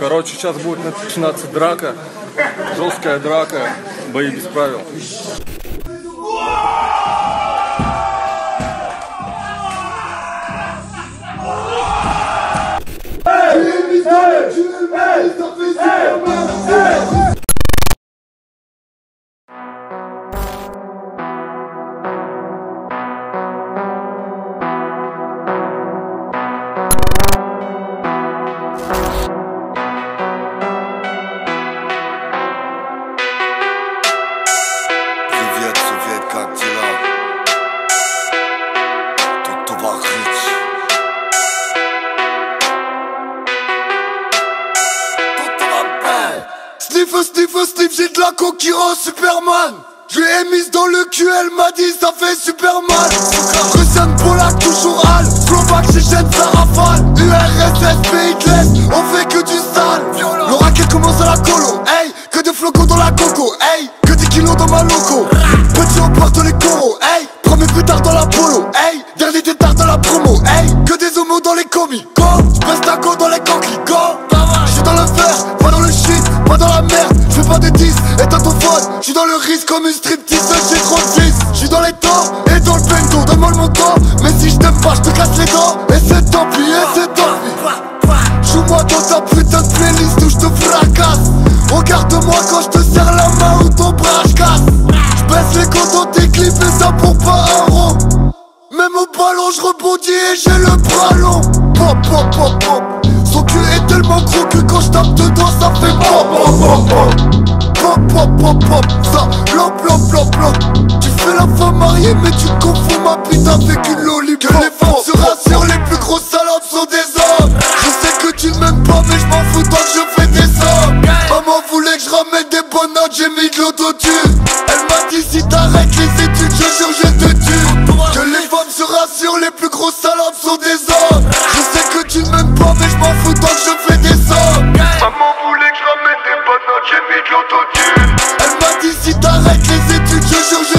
Короче, сейчас будет начинаться драка. Жесткая драка. Бои без правил. Привет, Sniff, sniff, sniff, j'ai de la concurrence Superman. Je lui ai mise dans le cul, elle m'a dit ça fait super mal Russian Polak, toujours Al Slovak, Tchétchène, ça rafale URSS, Hitler, on fait que du sale. Le racket commence à la colo, hey Que des flocons dans la coco, hey Que 10 kilos dans ma loco. Petit on porte les coraux, hey Premier tard dans la polo, hey Dernier tétard dans la promo, hey Que des homos dans les commis, pas des 10, éteins ton phone J'suis dans le risque comme une striptease, j'ai trop de 6 J'suis dans les temps et dans le bento Donne-moi le montant, mais si j't'aime pas j'te casse les dents. Et c'est tant pis, et c'est tant pis. Joue-moi dans ta putain de playlist où j'te fracasse. Regarde-moi quand j'te serre la main ou ton bras j'casse J'baisse les comptes dans tes clips et ça pour pas un rond. Même au ballon je rebondis et j'ai le bras long. Pop pop pop pop. Son cul est tellement gros que quand je tape dedans ça fait pop pop pop pop Pop pop Ça. Tu fais la femme mariée mais tu confonds ma pute avec une lollipop. Que les femmes se rassurent les plus grosses salopes sont des hommes. Je sais que tu ne m'aimes pas mais je m'en fous tant que je fais des sommes. Maman voulait que je ramène des bonnes notes j'ai mis de l'autotune. Elle m'a dit si t'arrêtes les études je jure je te tue. Que les femmes se rassurent les plus grosses salopes sont des hommes. Je sais que tu ne m'aimes pas mais je m'en fous tant que je fais des sommes. Maman voulait que je ramène des bonnes notes j'ai mis de l'autotune Elle m'a dit si t'arrêtes